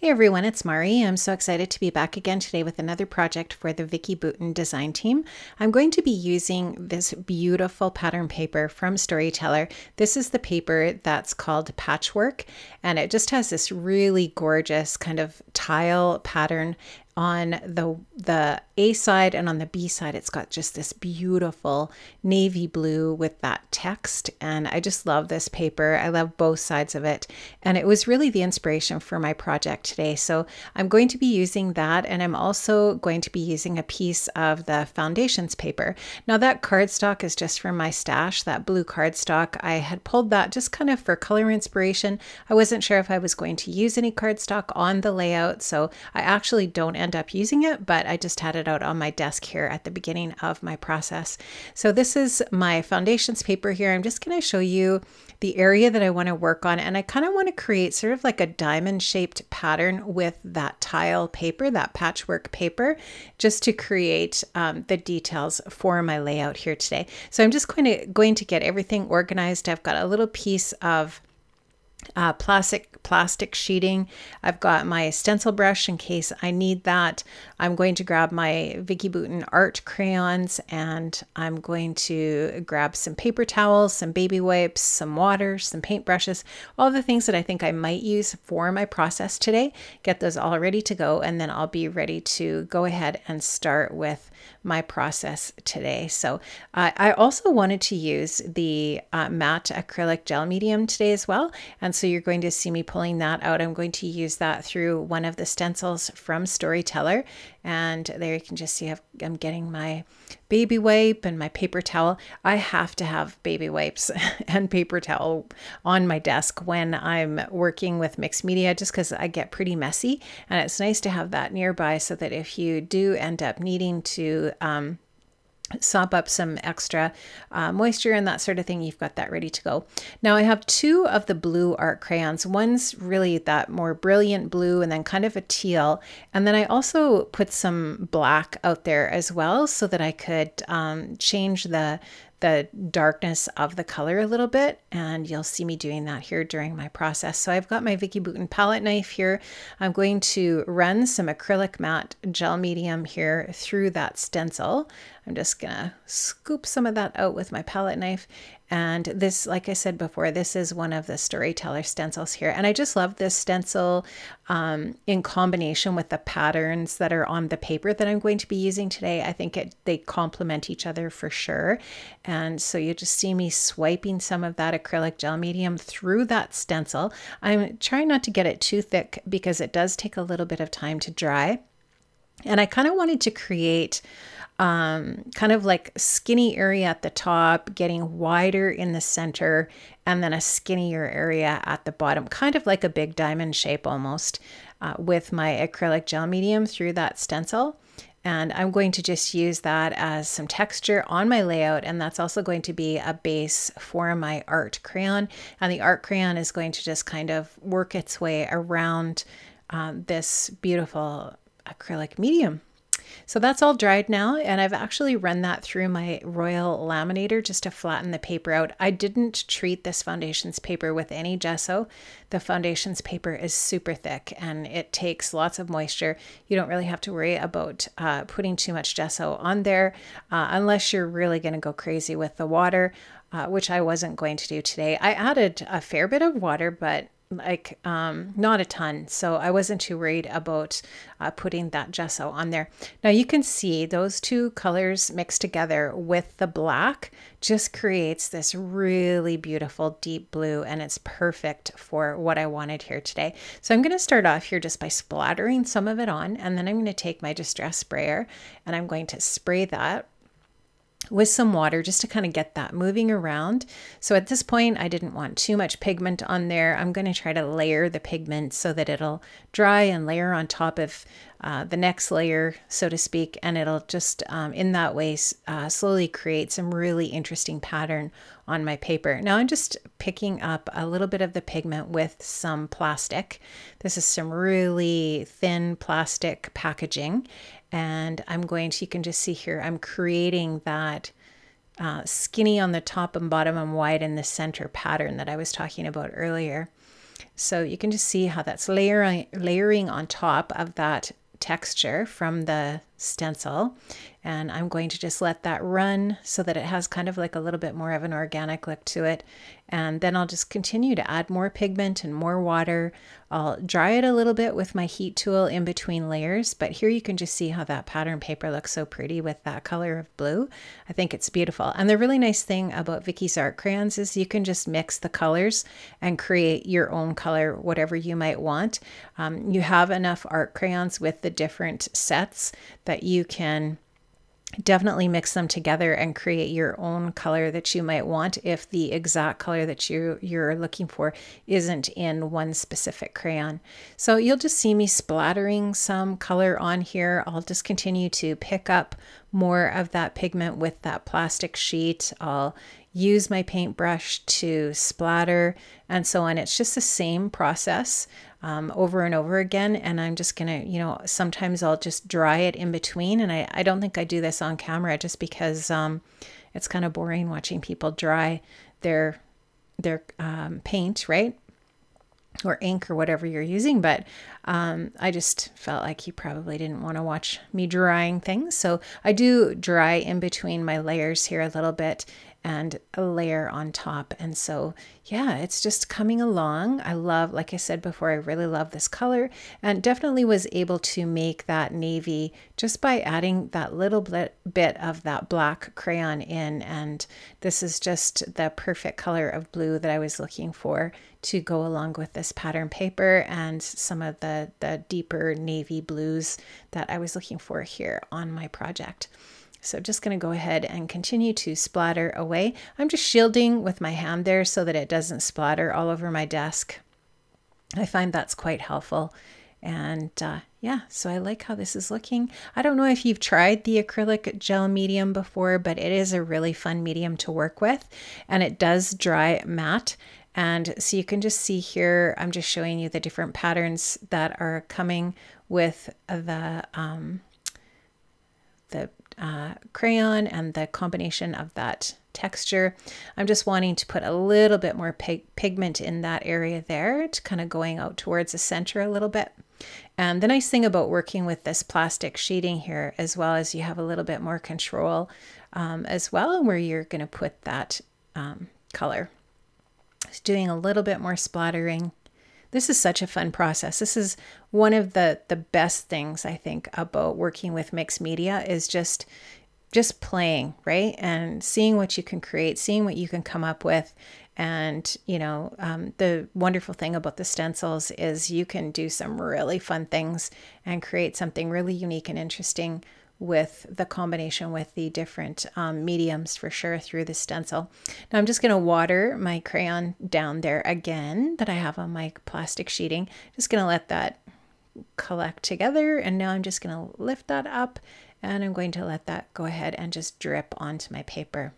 Hey everyone, it's Mari. I'm so excited to be back again today with another project for the Vicki Boutin design team. I'm going to be using this beautiful pattern paper from Storyteller. This is the paper that's called Patchwork, and it just has this really gorgeous kind of tile pattern on the the A side and on the B side it's got just this beautiful navy blue with that text and I just love this paper. I love both sides of it and it was really the inspiration for my project today. So I'm going to be using that and I'm also going to be using a piece of the foundations paper. Now that cardstock is just from my stash, that blue cardstock. I had pulled that just kind of for color inspiration. I wasn't sure if I was going to use any cardstock on the layout so I actually don't end up using it, but I just had it out on my desk here at the beginning of my process. So this is my foundations paper here. I'm just going to show you the area that I want to work on. And I kind of want to create sort of like a diamond shaped pattern with that tile paper, that patchwork paper, just to create um, the details for my layout here today. So I'm just going to, going to get everything organized. I've got a little piece of uh, plastic plastic sheeting. I've got my stencil brush in case I need that. I'm going to grab my Vicki Boutin art crayons and I'm going to grab some paper towels, some baby wipes, some water, some paint brushes, all the things that I think I might use for my process today. Get those all ready to go and then I'll be ready to go ahead and start with my process today. So uh, I also wanted to use the uh, matte acrylic gel medium today as well. And so you're going to see me pulling that out. I'm going to use that through one of the stencils from Storyteller. And there you can just see I'm getting my baby wipe and my paper towel. I have to have baby wipes and paper towel on my desk when I'm working with mixed media just because I get pretty messy. And it's nice to have that nearby so that if you do end up needing to um, sop up some extra uh, moisture and that sort of thing, you've got that ready to go. Now I have two of the blue art crayons. One's really that more brilliant blue and then kind of a teal. And then I also put some black out there as well so that I could um, change the the darkness of the color a little bit and you'll see me doing that here during my process. So I've got my Vicki Boutin palette knife here. I'm going to run some acrylic matte gel medium here through that stencil. I'm just gonna scoop some of that out with my palette knife. And this, like I said before, this is one of the Storyteller stencils here. And I just love this stencil um, in combination with the patterns that are on the paper that I'm going to be using today. I think it, they complement each other for sure. And so you just see me swiping some of that acrylic gel medium through that stencil. I'm trying not to get it too thick because it does take a little bit of time to dry. And I kind of wanted to create um, kind of like skinny area at the top, getting wider in the center, and then a skinnier area at the bottom, kind of like a big diamond shape almost, uh, with my acrylic gel medium through that stencil. And I'm going to just use that as some texture on my layout. And that's also going to be a base for my art crayon. And the art crayon is going to just kind of work its way around um, this beautiful acrylic medium. So that's all dried now, and I've actually run that through my Royal Laminator just to flatten the paper out. I didn't treat this foundations paper with any gesso. The foundations paper is super thick and it takes lots of moisture. You don't really have to worry about uh, putting too much gesso on there uh, unless you're really going to go crazy with the water. Uh, which I wasn't going to do today. I added a fair bit of water, but like um, not a ton. So I wasn't too worried about uh, putting that gesso on there. Now you can see those two colors mixed together with the black just creates this really beautiful deep blue and it's perfect for what I wanted here today. So I'm going to start off here just by splattering some of it on and then I'm going to take my distress sprayer and I'm going to spray that with some water just to kind of get that moving around. So at this point, I didn't want too much pigment on there. I'm going to try to layer the pigment so that it'll dry and layer on top of uh, the next layer, so to speak, and it'll just um, in that way uh, slowly create some really interesting pattern on my paper. Now I'm just picking up a little bit of the pigment with some plastic. This is some really thin plastic packaging and I'm going to, you can just see here, I'm creating that uh, skinny on the top and bottom and wide in the center pattern that I was talking about earlier. So you can just see how that's layering, layering on top of that texture from the stencil and I'm going to just let that run so that it has kind of like a little bit more of an organic look to it and then I'll just continue to add more pigment and more water. I'll dry it a little bit with my heat tool in between layers but here you can just see how that pattern paper looks so pretty with that color of blue. I think it's beautiful and the really nice thing about Vicki's art crayons is you can just mix the colors and create your own color whatever you might want. Um, you have enough art crayons with the different sets that you can definitely mix them together and create your own color that you might want if the exact color that you you're looking for isn't in one specific crayon. So you'll just see me splattering some color on here. I'll just continue to pick up more of that pigment with that plastic sheet. I'll use my paintbrush to splatter and so on. It's just the same process um, over and over again. And I'm just going to, you know, sometimes I'll just dry it in between. And I, I don't think I do this on camera just because um, it's kind of boring watching people dry their their um, paint, right? Or ink or whatever you're using, but um, I just felt like you probably didn't want to watch me drying things. So I do dry in between my layers here a little bit and a layer on top. And so, yeah, it's just coming along. I love, like I said before, I really love this color and definitely was able to make that navy just by adding that little bit, bit of that black crayon in. And this is just the perfect color of blue that I was looking for to go along with this pattern paper and some of the, the deeper navy blues that I was looking for here on my project. So I'm just going to go ahead and continue to splatter away. I'm just shielding with my hand there so that it doesn't splatter all over my desk. I find that's quite helpful. And uh, yeah, so I like how this is looking. I don't know if you've tried the acrylic gel medium before, but it is a really fun medium to work with. And it does dry matte. And so you can just see here, I'm just showing you the different patterns that are coming with the, um, the uh, crayon and the combination of that texture. I'm just wanting to put a little bit more pig pigment in that area there to kind of going out towards the center a little bit. And the nice thing about working with this plastic sheeting here as well is you have a little bit more control um, as well where you're going to put that um, color. Just doing a little bit more splattering this is such a fun process. This is one of the the best things I think about working with mixed media is just just playing, right? And seeing what you can create, seeing what you can come up with. And, you know, um, the wonderful thing about the stencils is you can do some really fun things and create something really unique and interesting with the combination with the different um, mediums for sure through the stencil. Now I'm just going to water my crayon down there again that I have on my plastic sheeting. Just going to let that collect together and now I'm just going to lift that up and I'm going to let that go ahead and just drip onto my paper.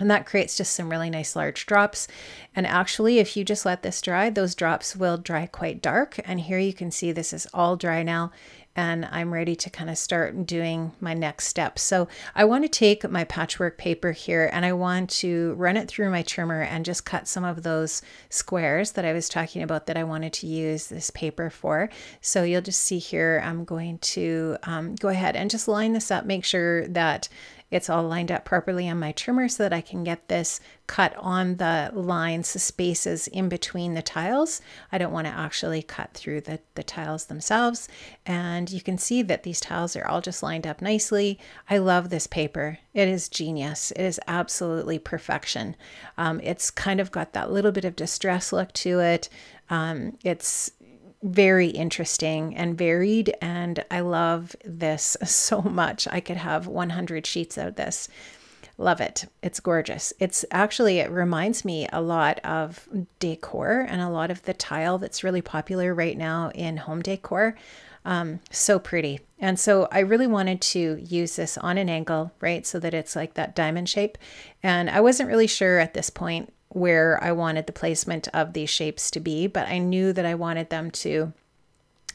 And that creates just some really nice large drops. And actually, if you just let this dry, those drops will dry quite dark. And here you can see this is all dry now and I'm ready to kind of start doing my next step. So I want to take my patchwork paper here and I want to run it through my trimmer and just cut some of those squares that I was talking about that I wanted to use this paper for. So you'll just see here, I'm going to um, go ahead and just line this up, make sure that it's all lined up properly on my trimmer so that I can get this cut on the lines, the spaces in between the tiles. I don't want to actually cut through the, the tiles themselves. And you can see that these tiles are all just lined up nicely. I love this paper. It is genius. It is absolutely perfection. Um, it's kind of got that little bit of distress look to it. Um, it's very interesting and varied. And I love this so much. I could have 100 sheets of this. Love it. It's gorgeous. It's actually, it reminds me a lot of decor and a lot of the tile that's really popular right now in home decor. Um, so pretty. And so I really wanted to use this on an angle, right? So that it's like that diamond shape. And I wasn't really sure at this point where I wanted the placement of these shapes to be, but I knew that I wanted them to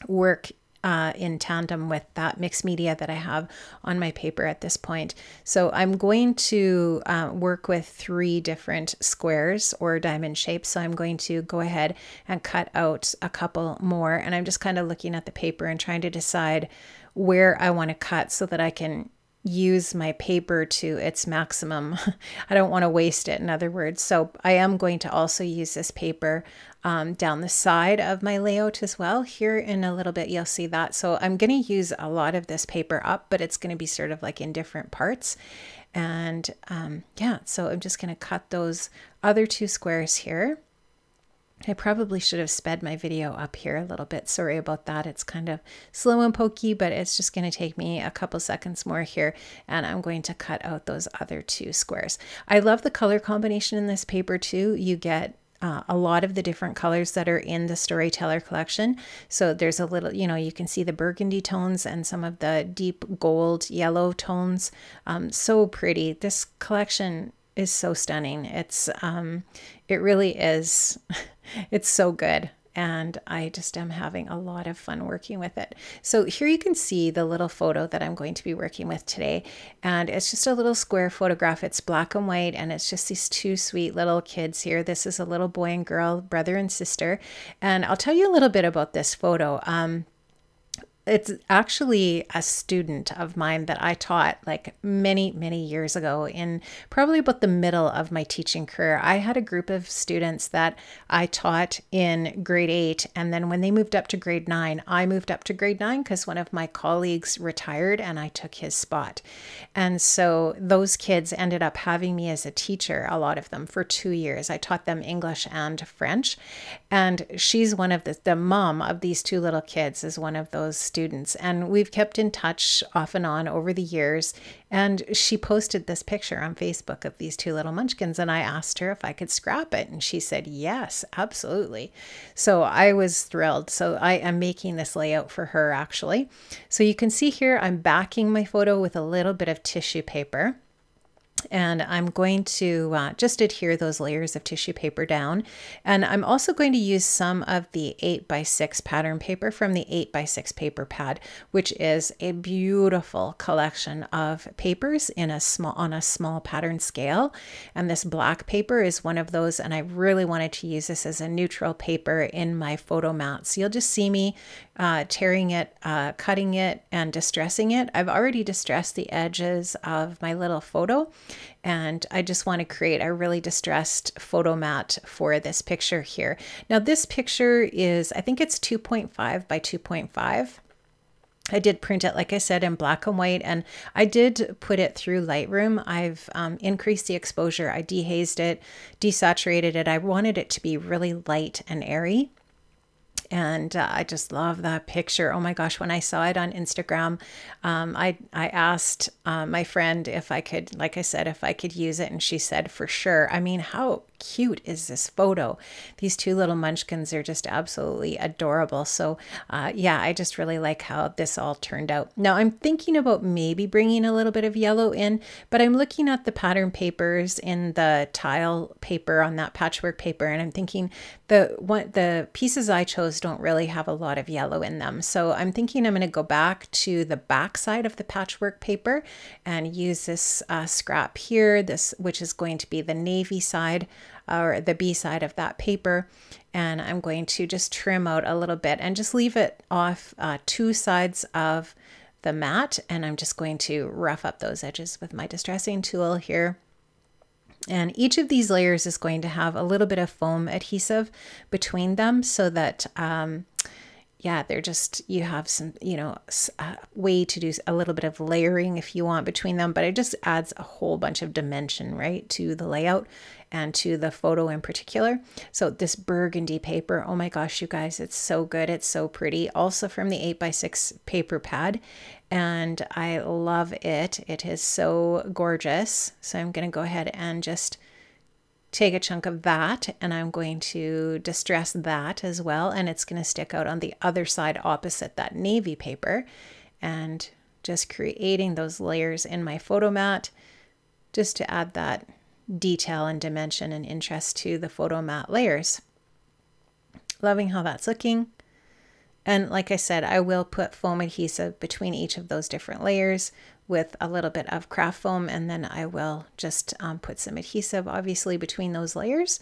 work uh, in tandem with that mixed media that I have on my paper at this point. So I'm going to uh, work with three different squares or diamond shapes. So I'm going to go ahead and cut out a couple more. And I'm just kind of looking at the paper and trying to decide where I want to cut so that I can use my paper to its maximum. I don't want to waste it, in other words. So I am going to also use this paper um, down the side of my layout as well. Here in a little bit, you'll see that. So I'm going to use a lot of this paper up, but it's going to be sort of like in different parts. And um, yeah, so I'm just going to cut those other two squares here. I probably should have sped my video up here a little bit. Sorry about that. It's kind of slow and pokey, but it's just going to take me a couple seconds more here. And I'm going to cut out those other two squares. I love the color combination in this paper too. You get uh, a lot of the different colors that are in the Storyteller collection. So there's a little, you know, you can see the burgundy tones and some of the deep gold yellow tones. Um, so pretty. This collection is so stunning. It's um, it really is. it's so good and I just am having a lot of fun working with it. So here you can see the little photo that I'm going to be working with today. And it's just a little square photograph. It's black and white and it's just these two sweet little kids here. This is a little boy and girl, brother and sister. And I'll tell you a little bit about this photo. Um, it's actually a student of mine that I taught like many, many years ago in probably about the middle of my teaching career. I had a group of students that I taught in grade eight. And then when they moved up to grade nine, I moved up to grade nine because one of my colleagues retired and I took his spot. And so those kids ended up having me as a teacher, a lot of them for two years. I taught them English and French. And she's one of the, the mom of these two little kids, is one of those students students, and we've kept in touch off and on over the years. And she posted this picture on Facebook of these two little munchkins, and I asked her if I could scrap it, and she said, Yes, absolutely. So I was thrilled. So I am making this layout for her actually. So you can see here, I'm backing my photo with a little bit of tissue paper and I'm going to uh, just adhere those layers of tissue paper down. And I'm also going to use some of the 8 by 6 pattern paper from the 8 by 6 paper pad, which is a beautiful collection of papers in a small on a small pattern scale. And this black paper is one of those, and I really wanted to use this as a neutral paper in my photo mat. So you'll just see me uh, tearing it, uh, cutting it, and distressing it. I've already distressed the edges of my little photo, and I just want to create a really distressed photo mat for this picture here. Now, this picture is, I think it's 2.5 by 2.5. I did print it, like I said, in black and white, and I did put it through Lightroom. I've um, increased the exposure, I dehazed it, desaturated it. I wanted it to be really light and airy and uh, I just love that picture. Oh my gosh, when I saw it on Instagram, um, I I asked uh, my friend if I could, like I said, if I could use it, and she said for sure. I mean, how cute is this photo? These two little munchkins are just absolutely adorable. So uh, yeah, I just really like how this all turned out. Now I'm thinking about maybe bringing a little bit of yellow in, but I'm looking at the pattern papers in the tile paper on that patchwork paper, and I'm thinking the one the pieces I chose don't really have a lot of yellow in them. So I'm thinking I'm going to go back to the back side of the patchwork paper and use this uh, scrap here, this which is going to be the navy side or the B side of that paper. And I'm going to just trim out a little bit and just leave it off uh, two sides of the mat. And I'm just going to rough up those edges with my distressing tool here. And each of these layers is going to have a little bit of foam adhesive between them so that um, yeah, they're just, you have some, you know, a uh, way to do a little bit of layering if you want between them, but it just adds a whole bunch of dimension, right, to the layout and to the photo in particular. So this burgundy paper, oh my gosh, you guys, it's so good. It's so pretty. Also from the 8x6 paper pad. And I love it. It is so gorgeous. So I'm going to go ahead and just take a chunk of that and I'm going to distress that as well. And it's going to stick out on the other side opposite that navy paper and just creating those layers in my photo mat just to add that detail and dimension and interest to the photo mat layers. Loving how that's looking. And like I said, I will put foam adhesive between each of those different layers with a little bit of craft foam and then I will just um, put some adhesive obviously between those layers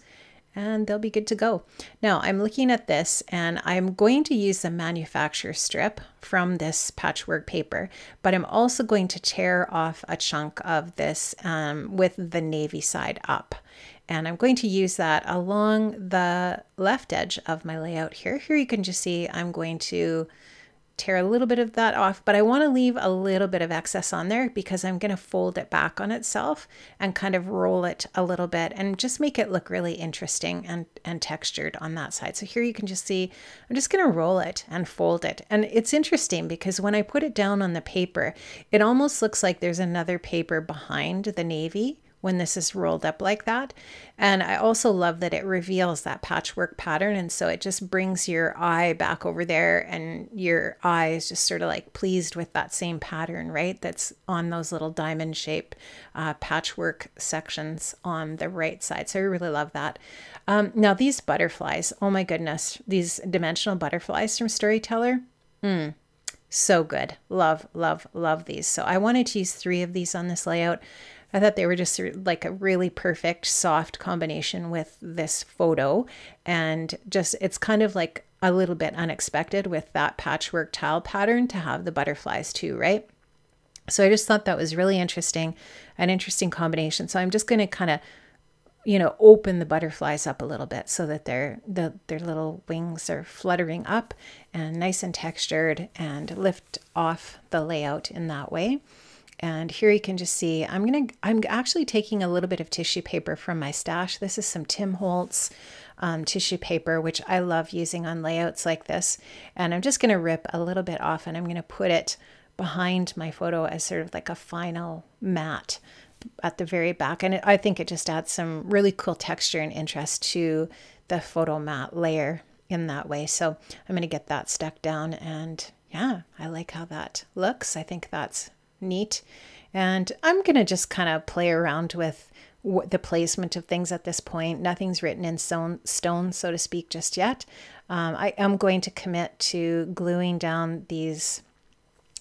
and they'll be good to go. Now I'm looking at this and I'm going to use the manufacturer strip from this patchwork paper, but I'm also going to tear off a chunk of this um, with the navy side up. And I'm going to use that along the left edge of my layout here. Here you can just see I'm going to tear a little bit of that off, but I want to leave a little bit of excess on there because I'm going to fold it back on itself and kind of roll it a little bit and just make it look really interesting and, and textured on that side. So here you can just see, I'm just going to roll it and fold it. And it's interesting because when I put it down on the paper, it almost looks like there's another paper behind the navy when this is rolled up like that. And I also love that it reveals that patchwork pattern. And so it just brings your eye back over there and your eye is just sort of like pleased with that same pattern, right? That's on those little diamond shape uh, patchwork sections on the right side. So I really love that. Um, now these butterflies, oh my goodness, these dimensional butterflies from Storyteller. Mm, so good. Love, love, love these. So I wanted to use three of these on this layout. I thought they were just like a really perfect soft combination with this photo. And just, it's kind of like a little bit unexpected with that patchwork tile pattern to have the butterflies too, right? So I just thought that was really interesting, an interesting combination. So I'm just going to kind of, you know, open the butterflies up a little bit so that their the, their little wings are fluttering up and nice and textured and lift off the layout in that way. And here you can just see, I'm to, I'm actually taking a little bit of tissue paper from my stash. This is some Tim Holtz um, tissue paper, which I love using on layouts like this. And I'm just going to rip a little bit off and I'm going to put it behind my photo as sort of like a final mat at the very back. And it, I think it just adds some really cool texture and interest to the photo mat layer in that way. So I'm going to get that stuck down and yeah, I like how that looks. I think that's neat. And I'm going to just kind of play around with the placement of things at this point. Nothing's written in stone, stone so to speak, just yet. Um, I am going to commit to gluing down these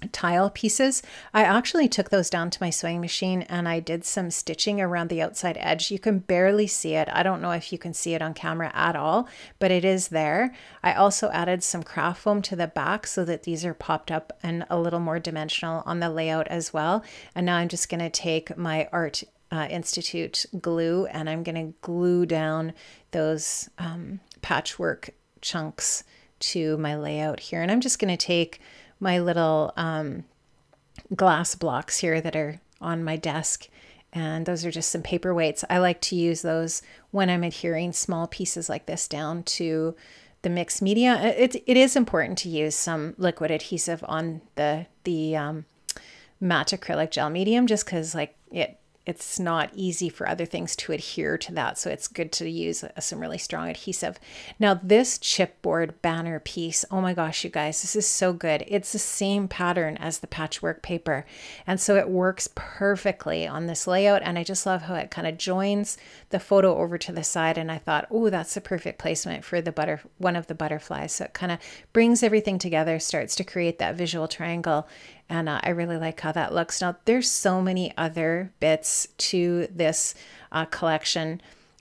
tile pieces. I actually took those down to my sewing machine and I did some stitching around the outside edge. You can barely see it. I don't know if you can see it on camera at all, but it is there. I also added some craft foam to the back so that these are popped up and a little more dimensional on the layout as well. And now I'm just going to take my Art uh, Institute glue and I'm going to glue down those um, patchwork chunks to my layout here. And I'm just going to take my little um, glass blocks here that are on my desk. And those are just some paperweights. I like to use those when I'm adhering small pieces like this down to the mixed media. It, it is important to use some liquid adhesive on the, the um, matte acrylic gel medium just because like it it's not easy for other things to adhere to that. So it's good to use uh, some really strong adhesive. Now this chipboard banner piece, oh my gosh, you guys, this is so good. It's the same pattern as the patchwork paper. And so it works perfectly on this layout. And I just love how it kind of joins the photo over to the side. And I thought, oh, that's the perfect placement for the butter, one of the butterflies. So it kind of brings everything together, starts to create that visual triangle and uh, I really like how that looks. Now, there's so many other bits to this uh, collection.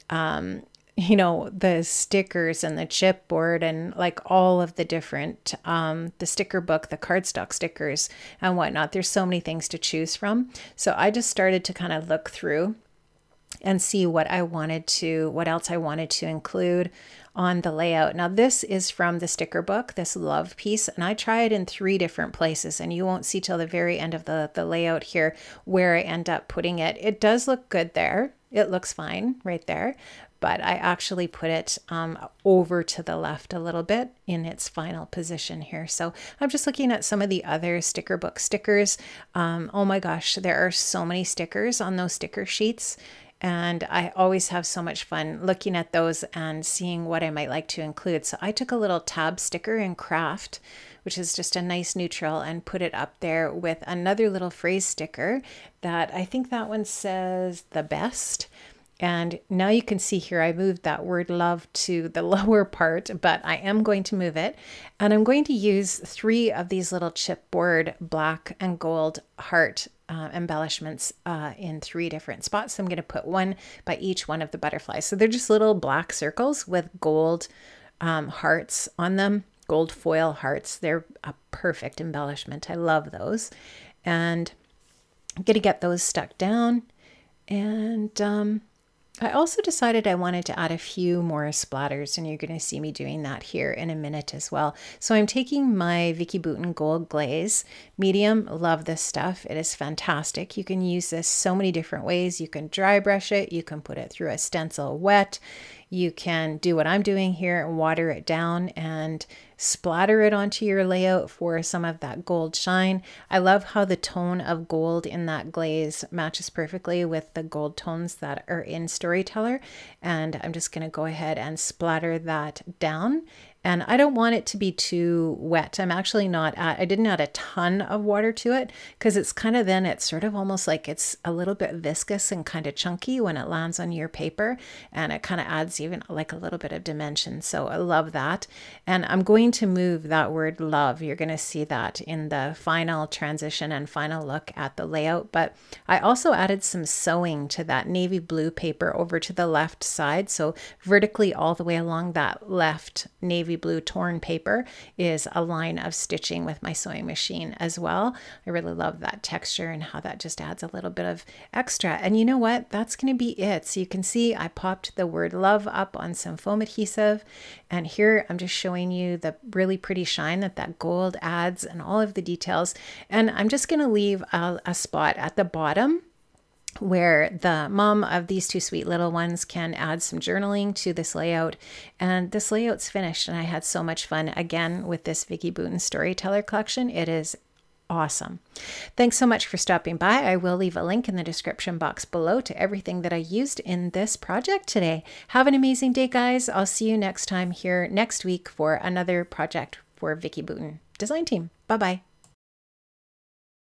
Um, you know, the stickers and the chipboard and like all of the different, um, the sticker book, the cardstock stickers and whatnot. There's so many things to choose from. So I just started to kind of look through and see what I wanted to, what else I wanted to include on the layout. Now this is from the sticker book, this love piece, and I tried in three different places and you won't see till the very end of the, the layout here where I end up putting it. It does look good there. It looks fine right there, but I actually put it um, over to the left a little bit in its final position here. So I'm just looking at some of the other sticker book stickers. Um, oh my gosh, there are so many stickers on those sticker sheets. And I always have so much fun looking at those and seeing what I might like to include. So I took a little tab sticker in craft, which is just a nice neutral, and put it up there with another little phrase sticker that I think that one says the best. And now you can see here, I moved that word love to the lower part, but I am going to move it. And I'm going to use three of these little chipboard black and gold heart uh, embellishments uh, in three different spots. So I'm going to put one by each one of the butterflies. So they're just little black circles with gold um, hearts on them, gold foil hearts. They're a perfect embellishment. I love those. And I'm going to get those stuck down. And um, I also decided I wanted to add a few more splatters, and you're going to see me doing that here in a minute as well. So I'm taking my Vicki Boutin Gold Glaze medium. Love this stuff. It is fantastic. You can use this so many different ways. You can dry brush it. You can put it through a stencil wet. You can do what I'm doing here and water it down and splatter it onto your layout for some of that gold shine. I love how the tone of gold in that glaze matches perfectly with the gold tones that are in Storyteller. And I'm just going to go ahead and splatter that down and I don't want it to be too wet. I'm actually not, I didn't add a ton of water to it because it's kind of then it's sort of almost like it's a little bit viscous and kind of chunky when it lands on your paper. And it kind of adds even like a little bit of dimension. So I love that. And I'm going to move that word love. You're going to see that in the final transition and final look at the layout. But I also added some sewing to that navy blue paper over to the left side. So vertically all the way along that left navy blue torn paper is a line of stitching with my sewing machine as well. I really love that texture and how that just adds a little bit of extra. And you know what? That's going to be it. So you can see I popped the word love up on some foam adhesive. And here I'm just showing you the really pretty shine that that gold adds and all of the details. And I'm just going to leave a, a spot at the bottom where the mom of these two sweet little ones can add some journaling to this layout. And this layout's finished, and I had so much fun again with this Vicki Boutin Storyteller collection. It is awesome. Thanks so much for stopping by. I will leave a link in the description box below to everything that I used in this project today. Have an amazing day, guys. I'll see you next time here next week for another project for Vicki Boutin Design Team. Bye bye.